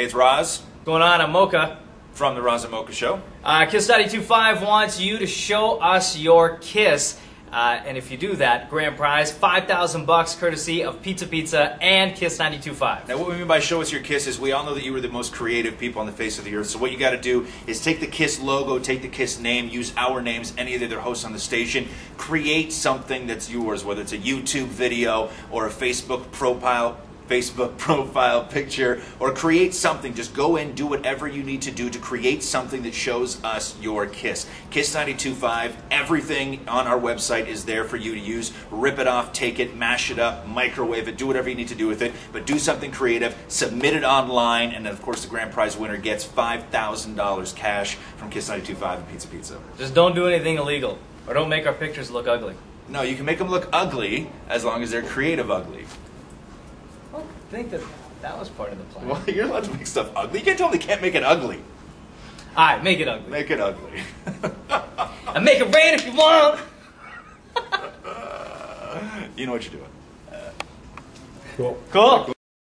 Hey, it's Roz Going on, I'm Mocha. from the Roz and Mocha Show. Uh, Kiss925 wants you to show us your kiss. Uh, and if you do that, grand prize, 5000 bucks courtesy of Pizza Pizza and Kiss925. Now, what we mean by show us your kiss is we all know that you were the most creative people on the face of the earth. So, what you got to do is take the Kiss logo, take the Kiss name, use our names, any of the other hosts on the station, create something that's yours, whether it's a YouTube video or a Facebook profile. Facebook profile picture, or create something. Just go in, do whatever you need to do to create something that shows us your kiss. Kiss 92.5, everything on our website is there for you to use. Rip it off, take it, mash it up, microwave it, do whatever you need to do with it, but do something creative, submit it online, and then, of course, the grand prize winner gets $5,000 cash from Kiss 92.5 and Pizza Pizza. Just don't do anything illegal, or don't make our pictures look ugly. No, you can make them look ugly as long as they're creative ugly. I think that that was part of the plan. Well, you're allowed to make stuff ugly. You can't tell me they can't make it ugly. Alright, make it ugly. Make it ugly. And make it rain if you want! you know what you're doing. Cool. Cool.